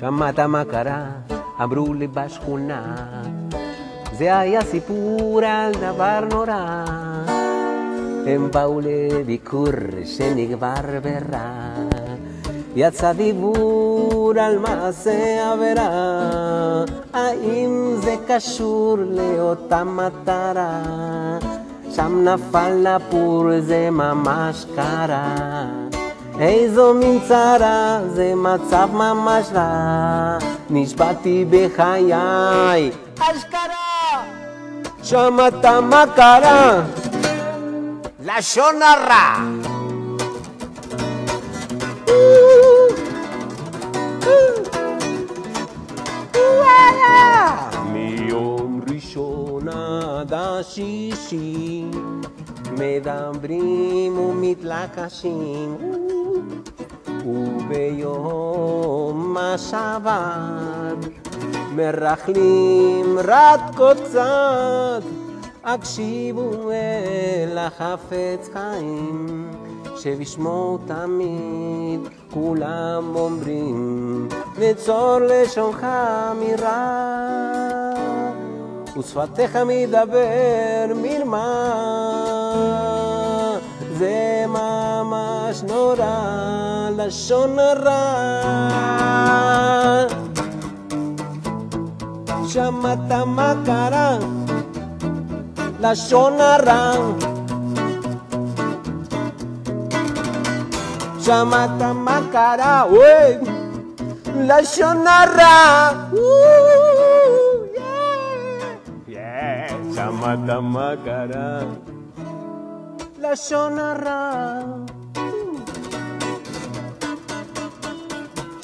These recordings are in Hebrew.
שמעת מה קרה? אמרו לי בשכונה. זה היה סיפור על דבר נורא. הם באו לביקור שנגבר ברע. יצא דיבור על מעשה עבירה. האם זה קשור לאותה מטרה? שם נפל הפור, זה ממש קרה. איזו מין צרה, זה מצב ממש רע. נשבעתי בחיי, אשכרה! שמעת מה קרה? לשון הרע! מיום ראשון עד השישי מדברים ומתלקשים וביום השבת מרכלים רק קצת. הקשיבו אל החפץ חיים שבשמו תמיד. כולם אומרים נצור לשונך מרע ושפתיך מדבר מרמה. זה ממש נורא לשון הרע שמעת מה קרה לשון הרע שמעת מה קרה וואי לשון הרע שמעת מה קרה לשון הרע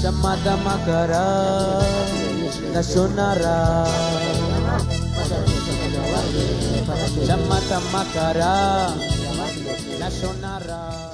Samada Makara nasunara, Samada Makara nasunara.